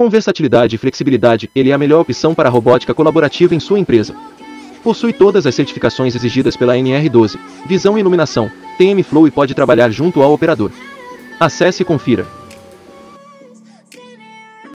Com versatilidade e flexibilidade, ele é a melhor opção para a robótica colaborativa em sua empresa. Possui todas as certificações exigidas pela NR12, visão e iluminação, TM Flow e pode trabalhar junto ao operador. Acesse e confira.